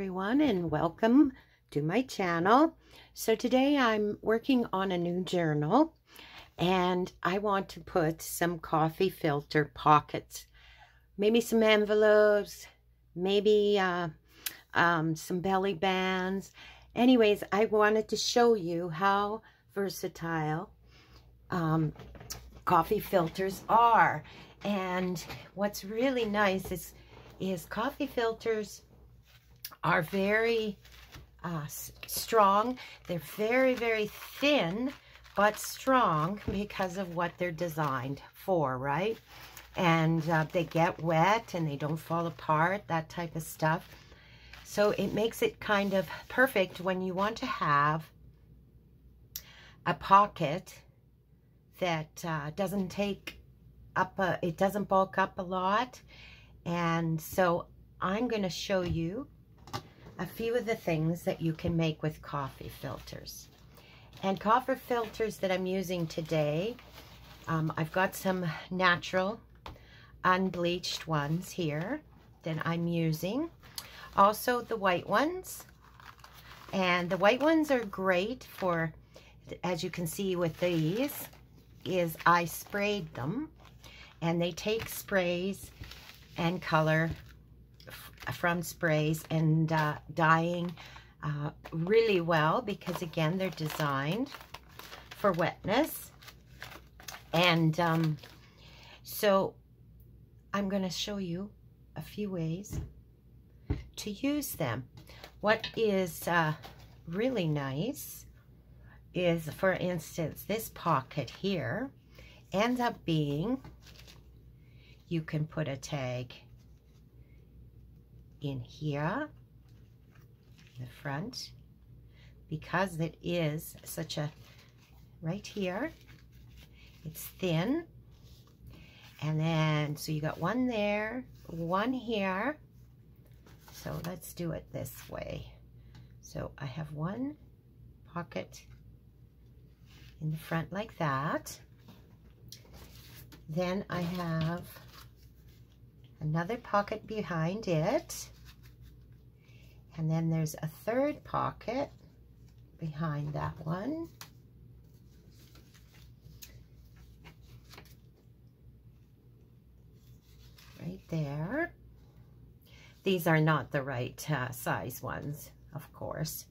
everyone and welcome to my channel. So today I'm working on a new journal and I want to put some coffee filter pockets, maybe some envelopes, maybe uh, um, some belly bands. Anyways, I wanted to show you how versatile um, coffee filters are. And what's really nice is, is coffee filters are very uh, strong. They're very, very thin, but strong because of what they're designed for, right? And uh, they get wet and they don't fall apart, that type of stuff. So it makes it kind of perfect when you want to have a pocket that uh, doesn't take up, a, it doesn't bulk up a lot. And so I'm going to show you a few of the things that you can make with coffee filters. And coffee filters that I'm using today, um, I've got some natural unbleached ones here that I'm using. Also the white ones. And the white ones are great for, as you can see with these, is I sprayed them. And they take sprays and color from sprays and uh, dyeing uh, really well because again they're designed for wetness and um, so I'm going to show you a few ways to use them. What is uh, really nice is, for instance, this pocket here ends up being, you can put a tag in here, in the front, because it is such a, right here, it's thin, and then, so you got one there, one here, so let's do it this way. So I have one pocket in the front like that. Then I have another pocket behind it. And then there's a third pocket behind that one. Right there. These are not the right uh, size ones, of course.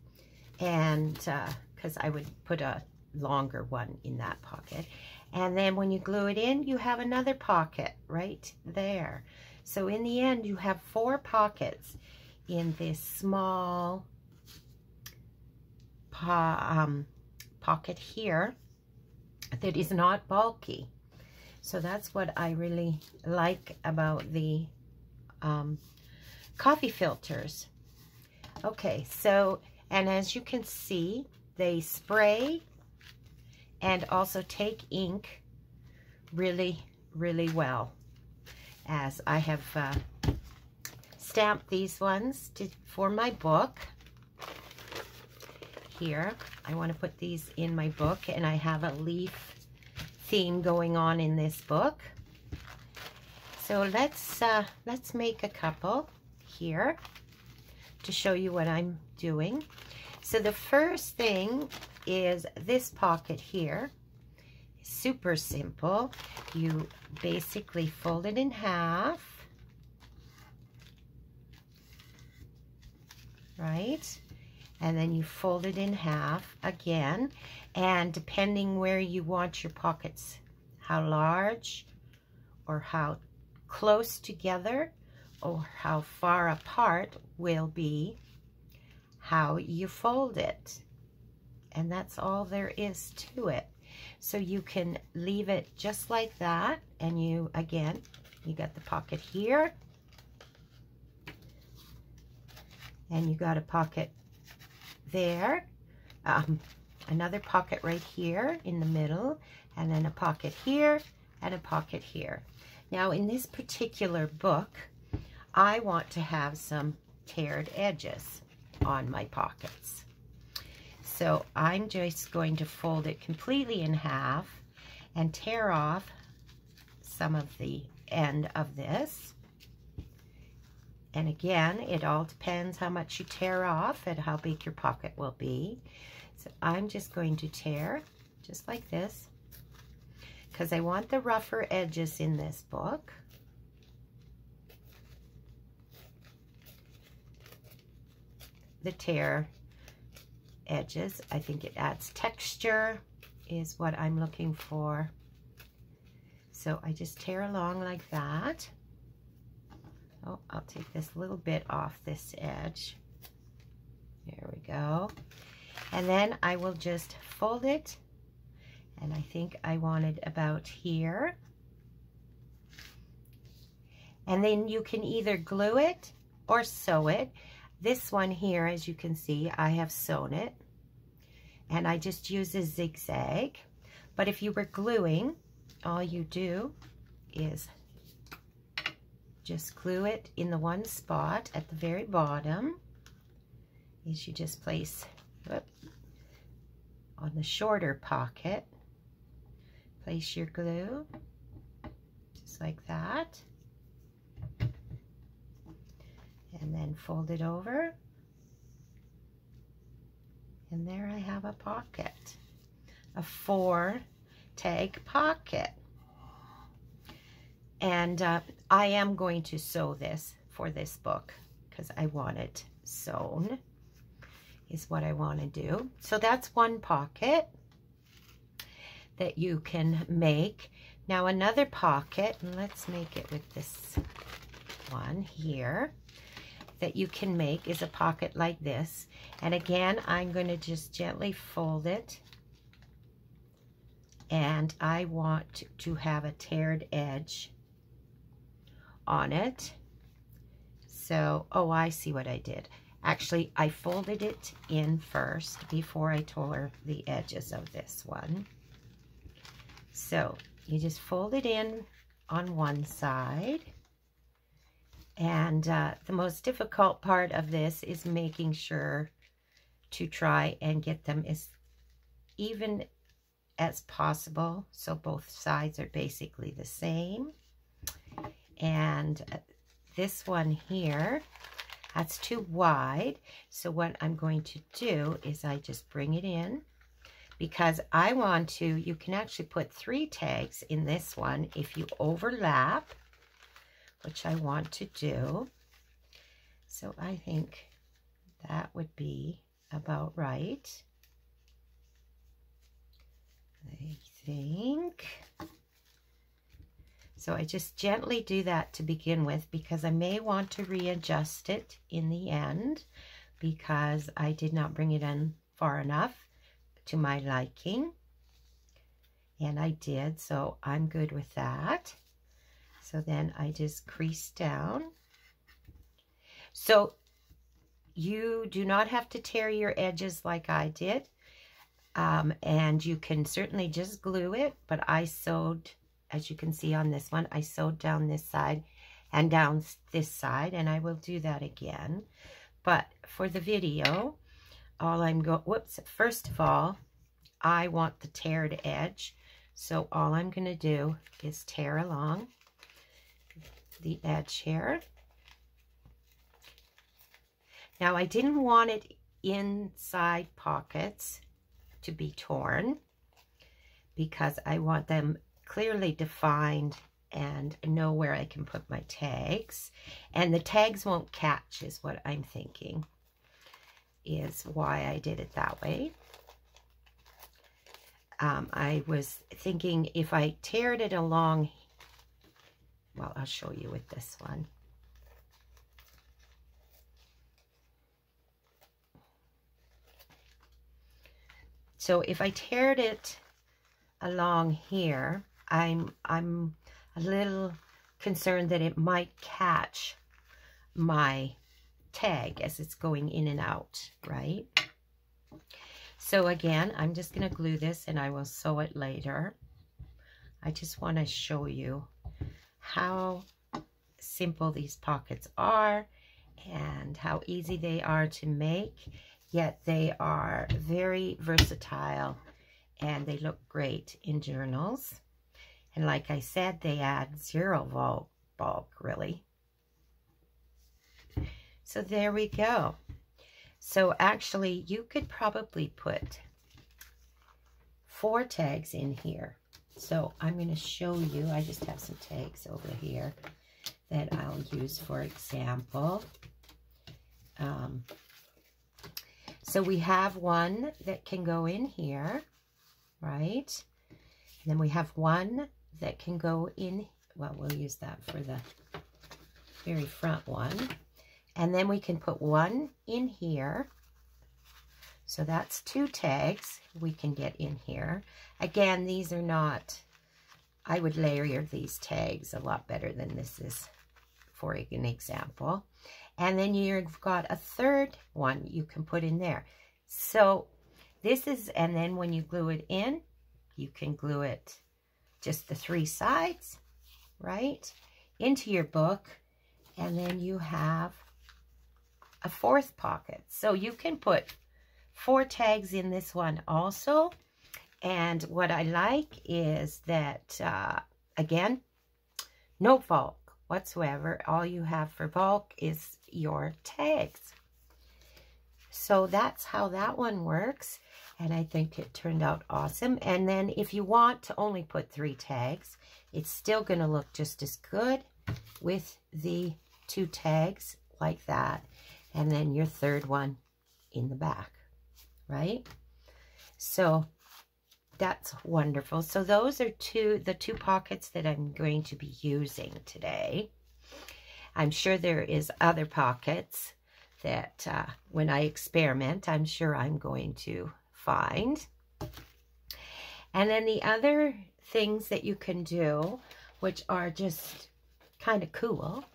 And because uh, I would put a longer one in that pocket. And then when you glue it in, you have another pocket right there. So in the end, you have four pockets in this small po um, pocket here that is not bulky. So that's what I really like about the um, coffee filters. Okay, so, and as you can see, they spray and also take ink really, really well as I have uh, stamped these ones to, for my book. Here, I want to put these in my book, and I have a leaf theme going on in this book. So let's uh, let's make a couple here to show you what I'm doing. So the first thing is this pocket here super simple. You basically fold it in half. Right? And then you fold it in half again. And depending where you want your pockets, how large or how close together or how far apart will be how you fold it. And that's all there is to it. So you can leave it just like that. And you, again, you got the pocket here. And you got a pocket there. Um, another pocket right here in the middle. And then a pocket here and a pocket here. Now in this particular book, I want to have some teared edges on my pockets. So I'm just going to fold it completely in half and tear off some of the end of this. And again, it all depends how much you tear off and how big your pocket will be. So I'm just going to tear just like this because I want the rougher edges in this book. The tear edges, I think it adds texture is what I'm looking for. So I just tear along like that. Oh, I'll take this little bit off this edge. There we go. And then I will just fold it. And I think I wanted about here. And then you can either glue it or sew it. This one here, as you can see, I have sewn it. And I just use a zigzag. But if you were gluing, all you do is just glue it in the one spot at the very bottom is you just place whoop, on the shorter pocket place your glue just like that and then fold it over and there I have a pocket a four tag pocket and uh, I am going to sew this for this book because I want it sewn is what I want to do. So that's one pocket that you can make. Now another pocket, and let's make it with this one here, that you can make is a pocket like this. And again, I'm going to just gently fold it. And I want to have a teared edge on it. So, oh, I see what I did. Actually, I folded it in first before I tore the edges of this one. So, you just fold it in on one side. And uh, the most difficult part of this is making sure to try and get them as even as possible. So both sides are basically the same. And this one here, that's too wide. So what I'm going to do is I just bring it in because I want to, you can actually put three tags in this one if you overlap, which I want to do. So I think that would be about right. I think. So I just gently do that to begin with because I may want to readjust it in the end because I did not bring it in far enough to my liking. And I did, so I'm good with that. So then I just crease down. So you do not have to tear your edges like I did. Um, and you can certainly just glue it, but I sewed as you can see on this one, I sewed down this side and down this side, and I will do that again. But for the video, all I'm going, whoops, first of all, I want the teared edge. So all I'm going to do is tear along the edge here. Now I didn't want it inside pockets to be torn because I want them clearly defined and know where I can put my tags. And the tags won't catch is what I'm thinking is why I did it that way. Um, I was thinking if I teared it along, well, I'll show you with this one. So if I teared it along here, I'm, I'm a little concerned that it might catch my tag as it's going in and out, right? So again, I'm just going to glue this and I will sew it later. I just want to show you how simple these pockets are and how easy they are to make, yet they are very versatile and they look great in journals. And like I said, they add zero bulk, bulk really. So there we go. So actually, you could probably put four tags in here. So I'm going to show you. I just have some tags over here that I'll use for example. Um, so we have one that can go in here, right? And then we have one that can go in, well, we'll use that for the very front one. And then we can put one in here. So that's two tags we can get in here. Again, these are not, I would layer these tags a lot better than this is for an example. And then you've got a third one you can put in there. So this is, and then when you glue it in, you can glue it just the three sides, right, into your book. And then you have a fourth pocket. So you can put four tags in this one also. And what I like is that, uh, again, no bulk whatsoever. All you have for bulk is your tags. So that's how that one works. And I think it turned out awesome. And then if you want to only put three tags, it's still going to look just as good with the two tags like that. And then your third one in the back, right? So that's wonderful. So those are two the two pockets that I'm going to be using today. I'm sure there is other pockets that uh, when I experiment, I'm sure I'm going to find. And then the other things that you can do, which are just kind of cool,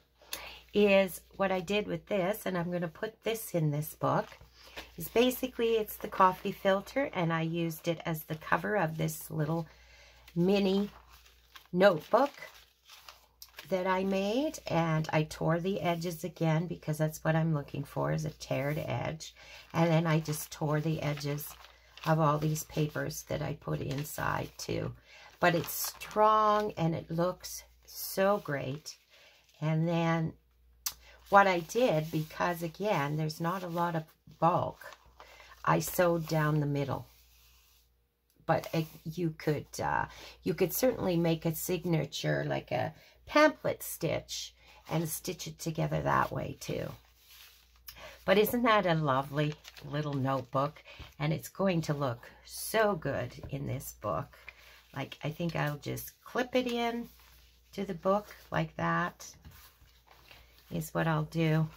is what I did with this, and I'm going to put this in this book, is basically it's the coffee filter and I used it as the cover of this little mini notebook that I made and I tore the edges again because that's what I'm looking for is a teared edge. And then I just tore the edges of all these papers that I put inside too. But it's strong and it looks so great. And then what I did because again there's not a lot of bulk, I sewed down the middle. But it, you could uh, you could certainly make a signature like a pamphlet stitch and stitch it together that way too. But isn't that a lovely little notebook? And it's going to look so good in this book. Like, I think I'll just clip it in to the book like that is what I'll do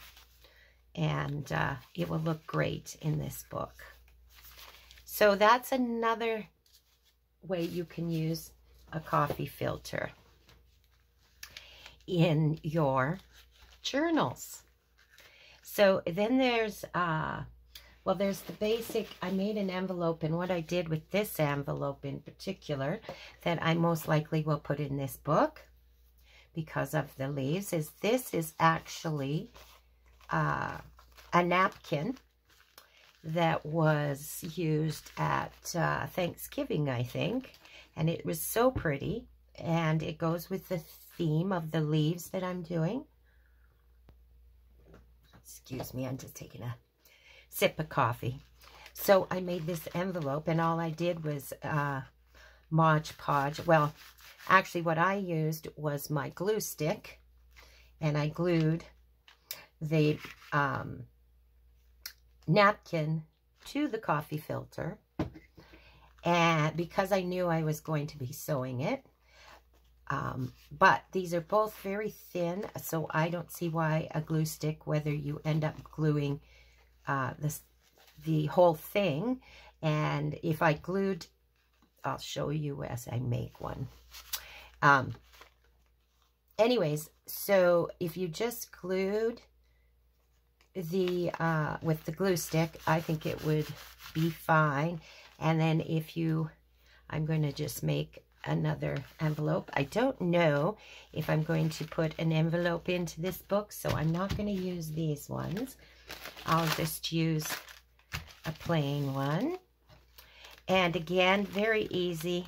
and uh, it will look great in this book. So that's another way you can use a coffee filter in your journals. So then there's, uh, well, there's the basic, I made an envelope, and what I did with this envelope in particular, that I most likely will put in this book because of the leaves, is this is actually uh, a napkin that was used at uh, Thanksgiving, I think. And it was so pretty. And it goes with the theme of the leaves that I'm doing. Excuse me, I'm just taking a sip of coffee. So I made this envelope and all I did was uh, Mod Podge. Well, actually what I used was my glue stick and I glued the um, napkin to the coffee filter. And because I knew I was going to be sewing it, um, but these are both very thin, so I don't see why a glue stick, whether you end up gluing uh, this, the whole thing. And if I glued, I'll show you as I make one. Um, anyways, so if you just glued the uh, with the glue stick, I think it would be fine. And then if you, I'm going to just make another envelope. I don't know if I'm going to put an envelope into this book, so I'm not going to use these ones. I'll just use a plain one. And again, very easy.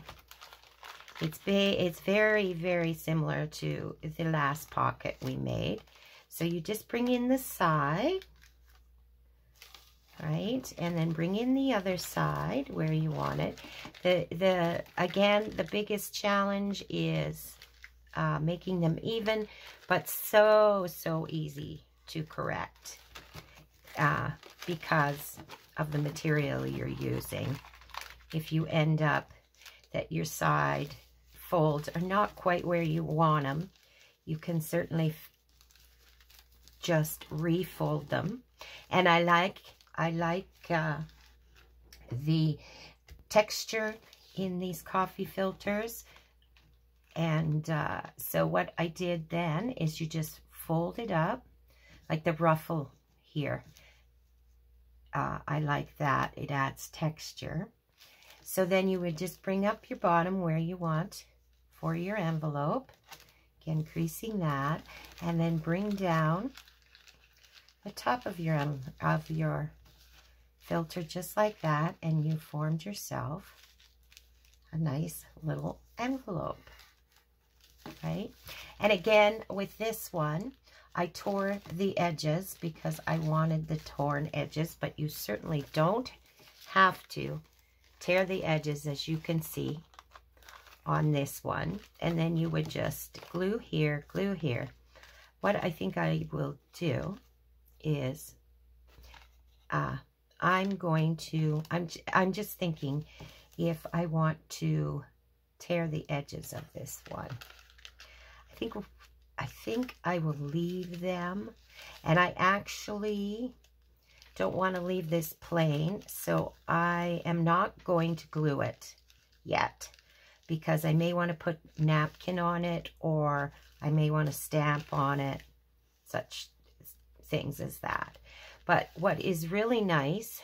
It's, it's very, very similar to the last pocket we made. So you just bring in the side, right? And then bring in the other side where you want it. The, the Again, the biggest challenge is uh, making them even, but so, so easy to correct uh, because of the material you're using. If you end up that your side folds are not quite where you want them, you can certainly just refold them. And I like, I like uh, the texture in these coffee filters. And uh, so what I did then is you just fold it up like the ruffle here. Uh, I like that. It adds texture. So then you would just bring up your bottom where you want for your envelope. Again, creasing that. And then bring down the top of your, um, of your filter just like that. And you formed yourself a nice little envelope. Right? And again, with this one, I tore the edges because I wanted the torn edges, but you certainly don't have to tear the edges as you can see on this one. And then you would just glue here, glue here. What I think I will do is uh, I'm going to, I'm, I'm just thinking if I want to tear the edges of this one. I think, I think I will leave them. And I actually don't want to leave this plain, so I am not going to glue it yet because I may want to put napkin on it or I may want to stamp on it, such things as that. But what is really nice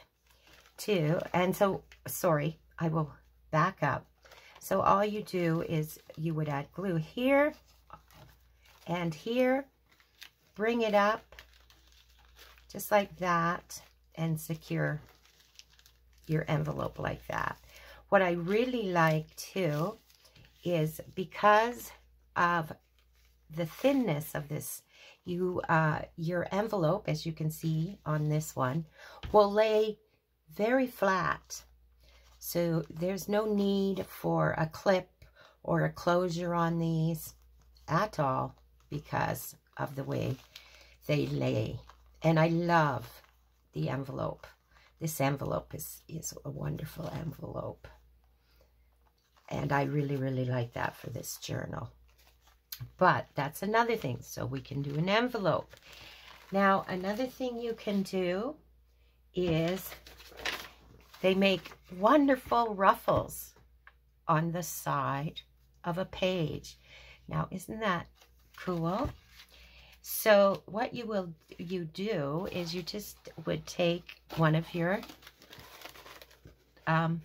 too, and so, sorry, I will back up. So all you do is you would add glue here and here, bring it up just like that and secure your envelope like that. What I really like too is because of the thinness of this, you uh, your envelope, as you can see on this one, will lay very flat. So there's no need for a clip or a closure on these at all because of the way they lay. And I love the envelope. This envelope is, is a wonderful envelope. And I really, really like that for this journal. But that's another thing. So we can do an envelope. Now, another thing you can do is they make wonderful ruffles on the side of a page. Now, isn't that cool? So what you will you do is you just would take one of your um,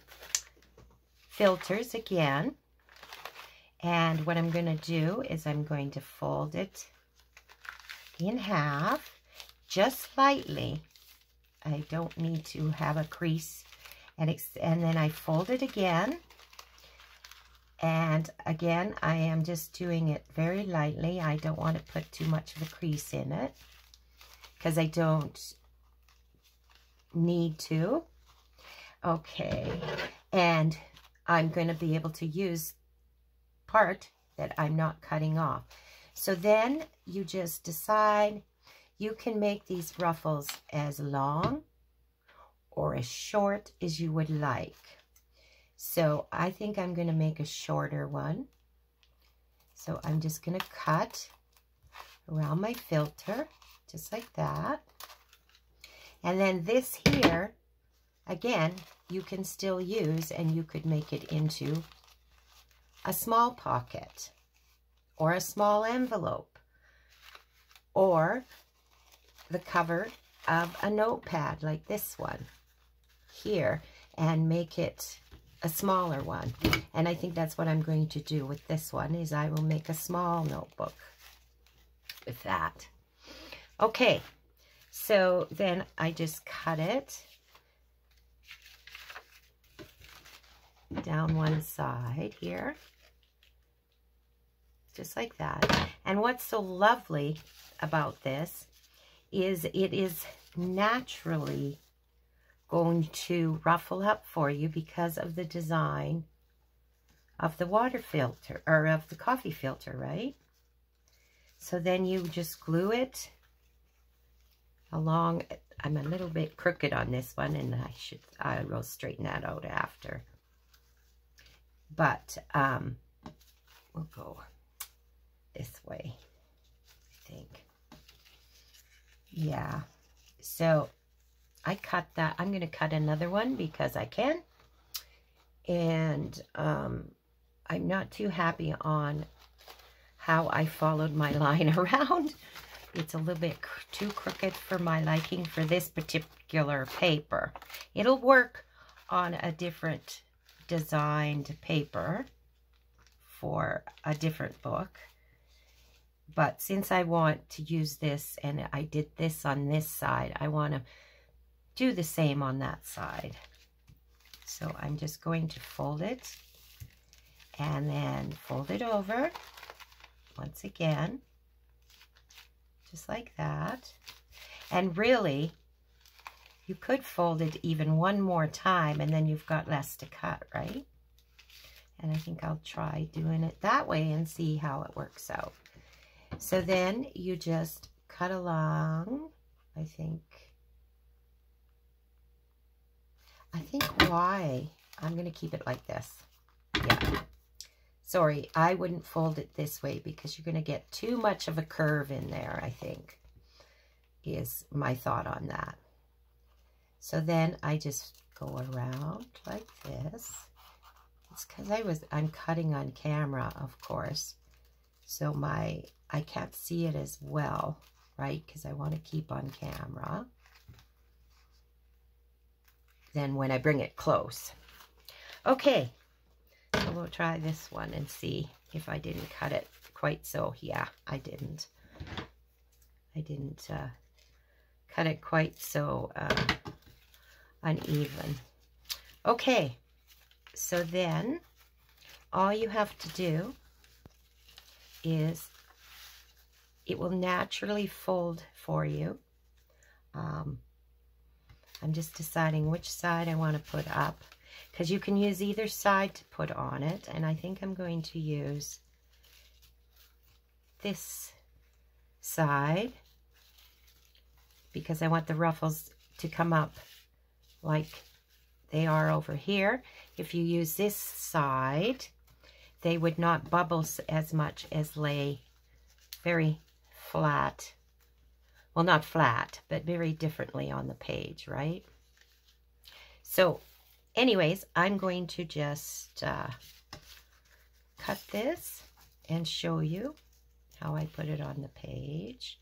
filters again. And what I'm going to do is I'm going to fold it in half, just lightly. I don't need to have a crease. And, and then I fold it again. And again, I am just doing it very lightly. I don't want to put too much of a crease in it because I don't need to. Okay, and I'm going to be able to use part that I'm not cutting off. So then you just decide you can make these ruffles as long or as short as you would like. So I think I'm going to make a shorter one. So I'm just going to cut around my filter, just like that. And then this here, again, you can still use and you could make it into a small pocket or a small envelope or the cover of a notepad like this one here and make it a smaller one. And I think that's what I'm going to do with this one is I will make a small notebook with that. Okay, so then I just cut it down one side here. just like that. And what's so lovely about this is it is naturally going to ruffle up for you because of the design of the water filter, or of the coffee filter, right? So then you just glue it along. I'm a little bit crooked on this one, and I should, I will straighten that out after. But um, we'll go this way, I think. Yeah. So I cut that. I'm going to cut another one because I can. And um, I'm not too happy on how I followed my line around. It's a little bit too crooked for my liking for this particular paper. It'll work on a different designed paper for a different book. But since I want to use this and I did this on this side, I want to do the same on that side. So I'm just going to fold it and then fold it over once again, just like that. And really, you could fold it even one more time and then you've got less to cut, right? And I think I'll try doing it that way and see how it works out. So then you just cut along, I think. I think why, I'm going to keep it like this. Yeah. Sorry, I wouldn't fold it this way because you're going to get too much of a curve in there, I think, is my thought on that. So then I just go around like this. It's because I was, I'm cutting on camera, of course. So my, I can't see it as well, right? Because I want to keep on camera. Then when I bring it close. Okay, so we'll try this one and see if I didn't cut it quite so. Yeah, I didn't. I didn't uh, cut it quite so uh, uneven. Okay, so then all you have to do is it will naturally fold for you. Um, I'm just deciding which side I want to put up because you can use either side to put on it and I think I'm going to use this side because I want the ruffles to come up like they are over here. If you use this side, they would not bubble as much as lay very flat. Well, not flat, but very differently on the page, right? So, anyways, I'm going to just uh, cut this and show you how I put it on the page.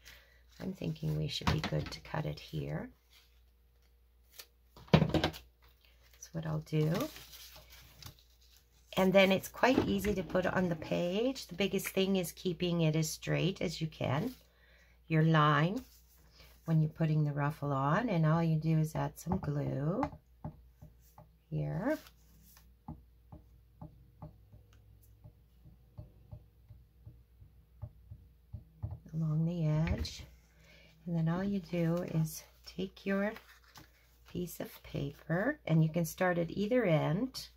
I'm thinking we should be good to cut it here. That's what I'll do. And then it's quite easy to put on the page. The biggest thing is keeping it as straight as you can. Your line when you're putting the ruffle on. And all you do is add some glue here. Along the edge. And then all you do is take your piece of paper and you can start at either end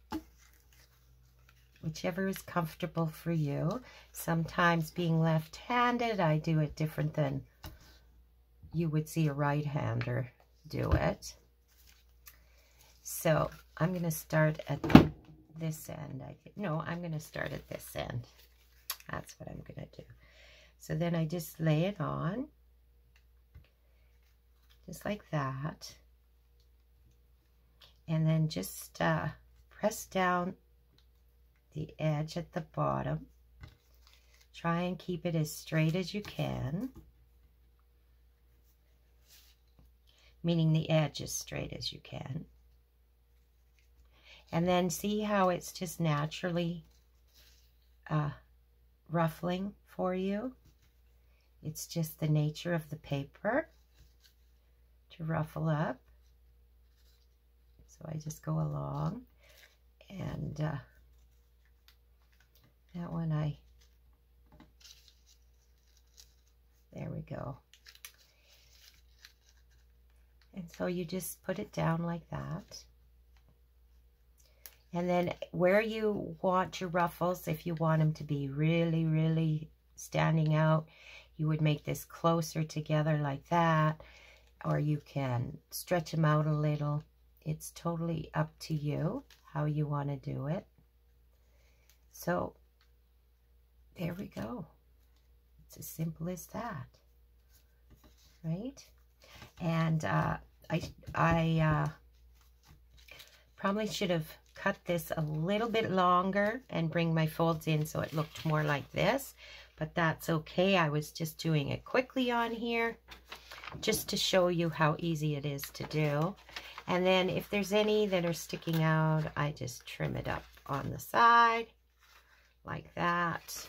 whichever is comfortable for you. Sometimes being left-handed, I do it different than you would see a right-hander do it. So I'm going to start at this end. I No, I'm going to start at this end. That's what I'm going to do. So then I just lay it on, just like that. And then just uh, press down the edge at the bottom. Try and keep it as straight as you can. Meaning the edge as straight as you can. And then see how it's just naturally uh, ruffling for you. It's just the nature of the paper to ruffle up. So I just go along and uh, that one I There we go. And so you just put it down like that. And then where you want your ruffles, if you want them to be really, really standing out, you would make this closer together like that. Or you can stretch them out a little. It's totally up to you how you want to do it. So there we go. It's as simple as that, right? And uh, I, I uh, probably should have cut this a little bit longer and bring my folds in so it looked more like this, but that's okay. I was just doing it quickly on here just to show you how easy it is to do. And then if there's any that are sticking out, I just trim it up on the side like that.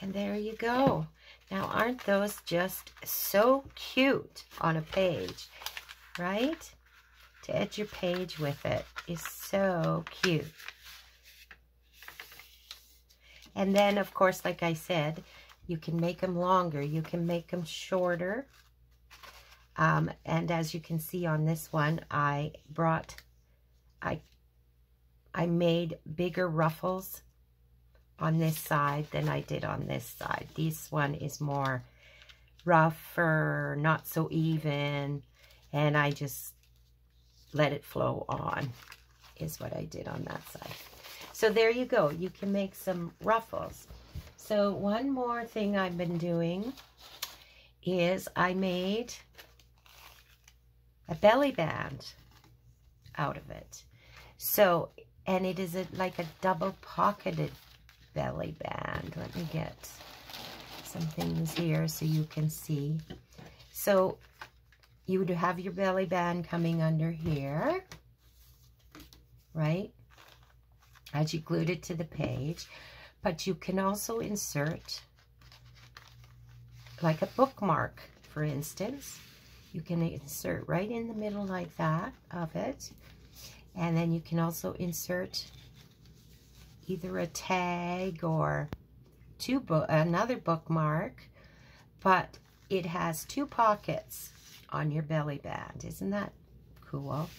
And there you go. Now, aren't those just so cute on a page, right? To edge your page with it is so cute. And then, of course, like I said, you can make them longer. You can make them shorter. Um, and as you can see on this one, I brought, I, I made bigger ruffles on this side than I did on this side. This one is more rougher, not so even, and I just let it flow on is what I did on that side. So there you go. You can make some ruffles. So one more thing I've been doing is I made a belly band out of it. So, and it is a, like a double pocketed belly band. Let me get some things here so you can see. So you would have your belly band coming under here, right? As you glued it to the page. But you can also insert like a bookmark, for instance. You can insert right in the middle like that of it. And then you can also insert either a tag or two bo another bookmark, but it has two pockets on your belly band. Isn't that cool?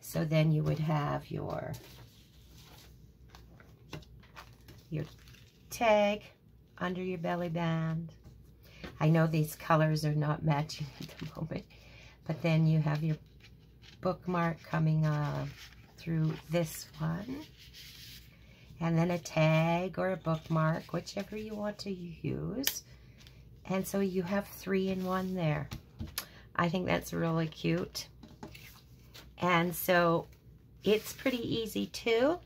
So then you would have your your tag under your belly band. I know these colors are not matching at the moment, but then you have your bookmark coming uh, through this one. And then a tag or a bookmark, whichever you want to use. And so you have three in one there. I think that's really cute. And so it's pretty easy too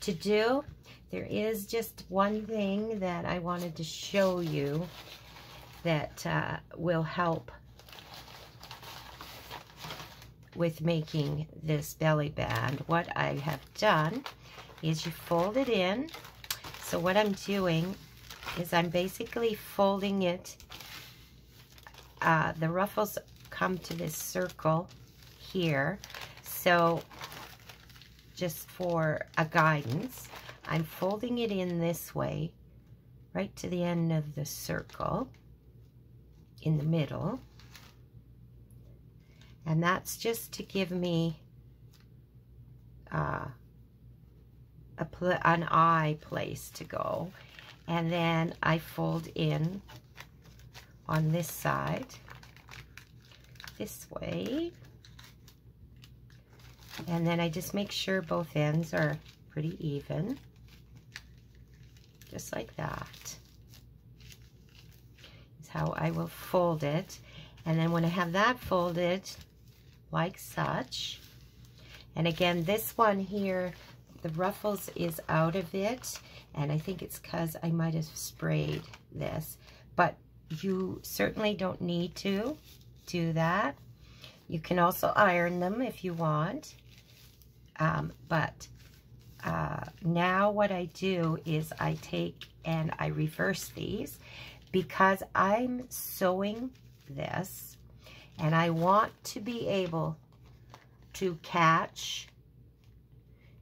to do. There is just one thing that I wanted to show you that uh, will help with making this belly band. What I have done is you fold it in. So what I'm doing is I'm basically folding it. Uh, the ruffles come to this circle here. So just for a guidance, I'm folding it in this way, right to the end of the circle in the middle. And that's just to give me uh, a an eye place to go. And then I fold in on this side this way. And then I just make sure both ends are pretty even. Just like that. Is how I will fold it. And then when I have that folded, like such. And again, this one here, the ruffles is out of it. And I think it's because I might have sprayed this. But you certainly don't need to do that. You can also iron them if you want. Um, but uh, now what I do is I take and I reverse these because I'm sewing this and I want to be able to catch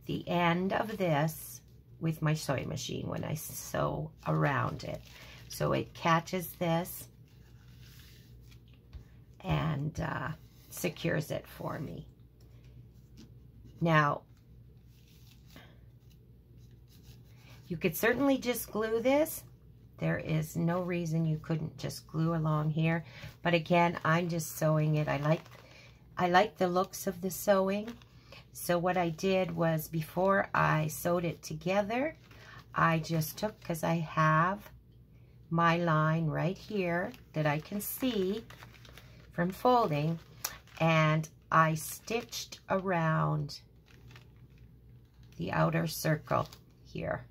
the end of this with my sewing machine when I sew around it. So it catches this and uh, secures it for me. Now, you could certainly just glue this. There is no reason you couldn't just glue along here. But again, I'm just sewing it. I like, I like the looks of the sewing. So what I did was before I sewed it together, I just took, because I have my line right here that I can see from folding, and I stitched around the outer circle here,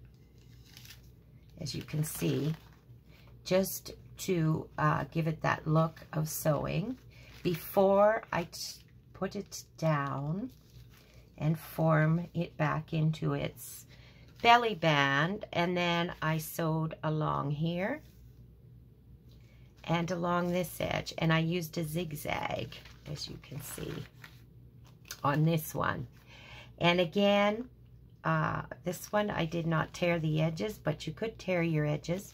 as you can see, just to uh, give it that look of sewing before I put it down and form it back into its belly band. And then I sewed along here and along this edge. And I used a zigzag, as you can see, on this one. And again, uh, this one I did not tear the edges, but you could tear your edges.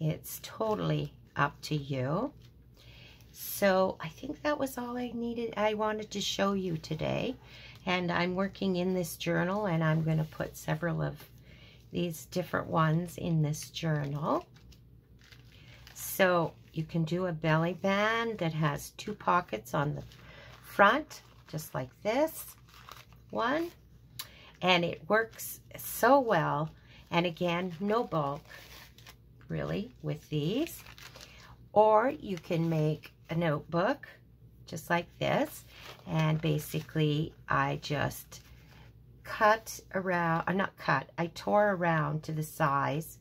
It's totally up to you. So I think that was all I needed. I wanted to show you today. And I'm working in this journal and I'm going to put several of these different ones in this journal. So you can do a belly band that has two pockets on the front, just like this one. And it works so well. And again, no bulk, really, with these. Or you can make a notebook just like this. And basically, I just cut around, I'm not cut, I tore around to the size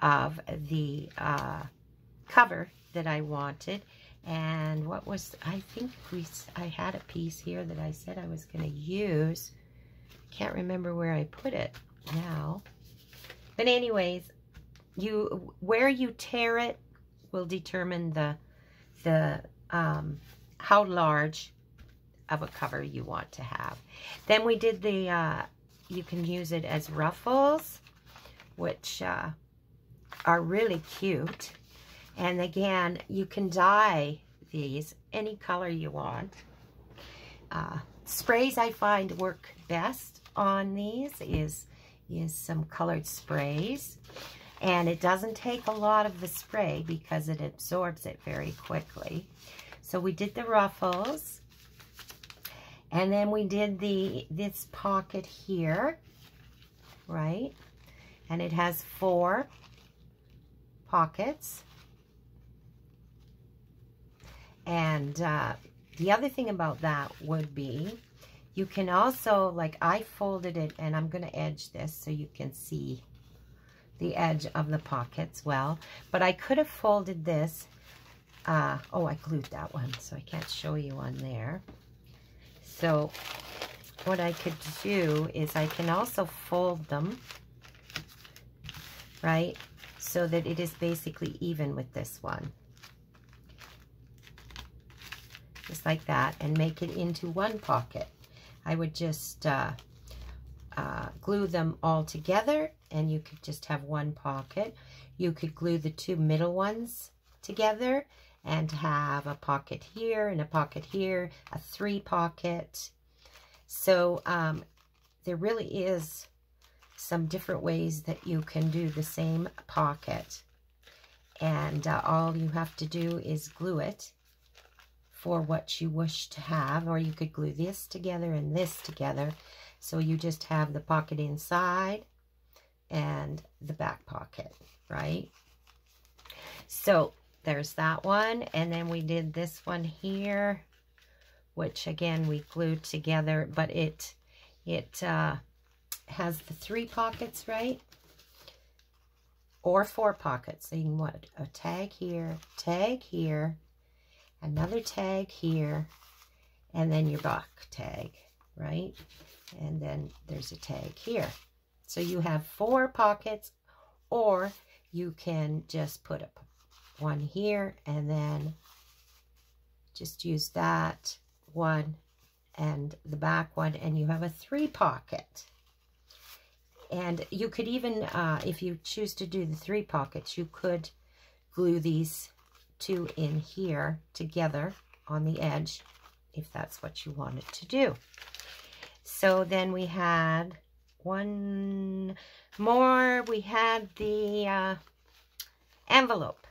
of the uh, cover that I wanted. And what was, I think we, I had a piece here that I said I was going to use. Can't remember where I put it now. But anyways, you, where you tear it will determine the, the, um, how large of a cover you want to have. Then we did the, uh, you can use it as ruffles, which uh, are really cute. And again, you can dye these any color you want. Uh, sprays I find work best on these is, is some colored sprays. And it doesn't take a lot of the spray because it absorbs it very quickly. So we did the ruffles. And then we did the this pocket here, right? And it has four pockets. And uh, the other thing about that would be, you can also, like I folded it, and I'm going to edge this so you can see the edge of the pockets well. But I could have folded this uh, oh, I glued that one, so I can't show you on there. So what I could do is I can also fold them, right, so that it is basically even with this one. Just like that, and make it into one pocket. I would just uh, uh, glue them all together, and you could just have one pocket. You could glue the two middle ones together, and have a pocket here and a pocket here, a three pocket. So um, there really is some different ways that you can do the same pocket. And uh, all you have to do is glue it for what you wish to have. Or you could glue this together and this together. So you just have the pocket inside and the back pocket, right? So there's that one. And then we did this one here, which again, we glued together, but it, it uh, has the three pockets, right? Or four pockets. So you can what? A tag here, tag here, another tag here, and then your back tag, right? And then there's a tag here. So you have four pockets, or you can just put a one here and then just use that one and the back one and you have a three pocket And you could even, uh, if you choose to do the three pockets, you could glue these two in here together on the edge if that's what you wanted to do. So then we had one more. We had the uh, envelope,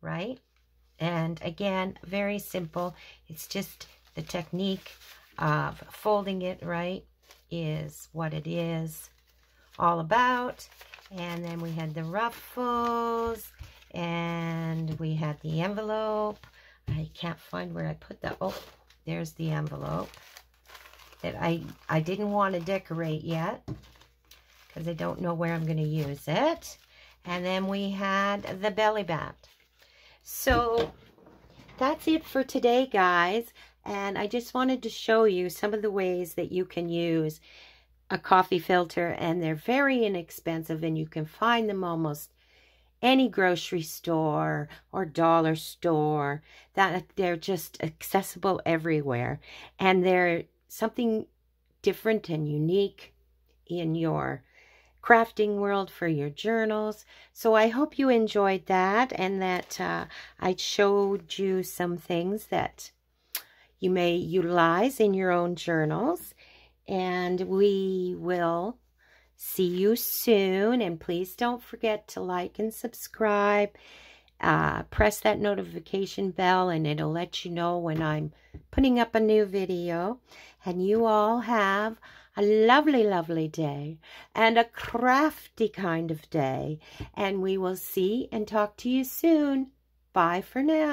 right? And again, very simple. It's just the technique of folding it right is what it is all about. And then we had the ruffles and we had the envelope. I can't find where I put that. Oh, there's the envelope that I, I didn't want to decorate yet because I don't know where I'm going to use it. And then we had the belly band. So that's it for today, guys. And I just wanted to show you some of the ways that you can use a coffee filter. And they're very inexpensive and you can find them almost any grocery store or dollar store. That They're just accessible everywhere. And they're something different and unique in your crafting world for your journals. So I hope you enjoyed that and that uh, I showed you some things that you may utilize in your own journals. And we will see you soon. And please don't forget to like and subscribe. Uh, press that notification bell and it'll let you know when I'm putting up a new video. And you all have a lovely, lovely day and a crafty kind of day. And we will see and talk to you soon. Bye for now.